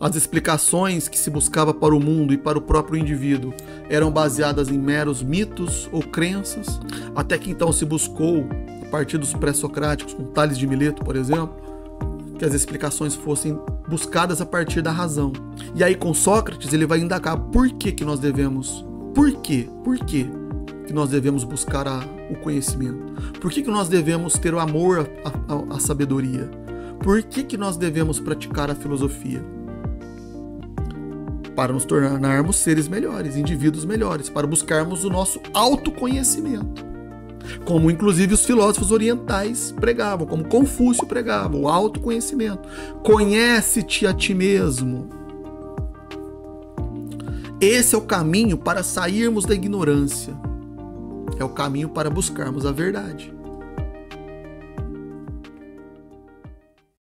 As explicações que se buscava para o mundo e para o próprio indivíduo eram baseadas em meros mitos ou crenças, até que então se buscou, a partir dos pré-socráticos, com Tales de Mileto, por exemplo, que as explicações fossem buscadas a partir da razão. E aí com Sócrates ele vai indagar por que, que nós devemos, por quê, por quê que nós devemos buscar a, o conhecimento? Por que, que nós devemos ter o amor à sabedoria? Por que, que nós devemos praticar a filosofia? Para nos tornarmos seres melhores, indivíduos melhores, para buscarmos o nosso autoconhecimento. Como inclusive os filósofos orientais pregavam, como Confúcio pregava, o autoconhecimento. Conhece-te a ti mesmo. Esse é o caminho para sairmos da ignorância. É o caminho para buscarmos a verdade.